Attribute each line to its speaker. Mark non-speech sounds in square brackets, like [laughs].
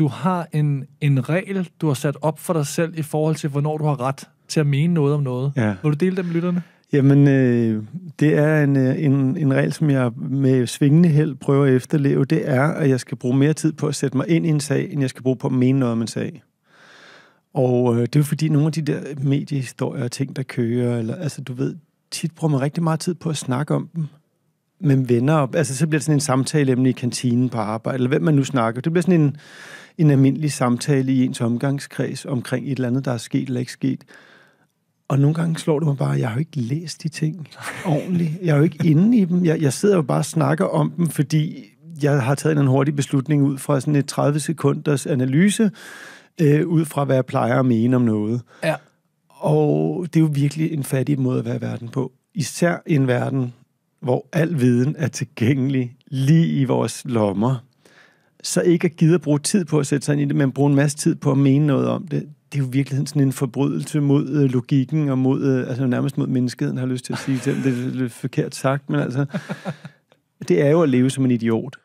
Speaker 1: du har en, en regel, du har sat op for dig selv i forhold til, hvornår du har ret til at mene noget om noget.
Speaker 2: Ja.
Speaker 1: Vil du dele det med lytterne?
Speaker 2: Jamen, øh, det er en, øh, en, en regel, som jeg med svingende held prøver at efterleve. Det er, at jeg skal bruge mere tid på at sætte mig ind i en sag, end jeg skal bruge på at mene noget om en sag. Og øh, det er jo fordi, nogle af de der mediehistorier og ting, der kører, eller, altså du ved, tit bruger man rigtig meget tid på at snakke om dem med venner. Altså så bliver det sådan en samtale i kantinen på arbejde, eller hvem man nu snakker. Det bliver sådan en, en almindelig samtale i ens omgangskreds omkring et eller andet, der er sket eller ikke sket. Og nogle gange slår det mig bare, at jeg har jo ikke læst de ting ordentligt. Jeg er jo ikke inde i dem. Jeg, jeg sidder jo bare og snakker om dem, fordi jeg har taget en hurtig beslutning ud fra sådan et 30 sekunders analyse, øh, ud fra hvad jeg plejer at mene om noget.
Speaker 1: Ja.
Speaker 2: Og det er jo virkelig en fattig måde at være i verden på. Især i en verden, hvor al viden er tilgængelig lige i vores lommer. Så ikke at gide at bruge tid på at sætte sig ind i det, men bruge en masse tid på at mene noget om det, det er jo virkelig sådan en forbrydelse mod øh, logikken og mod, øh, altså nærmest mod menneskeheden, har jeg lyst til at sige. Det er lidt forkert sagt, men altså, [laughs] det er jo at leve som en idiot.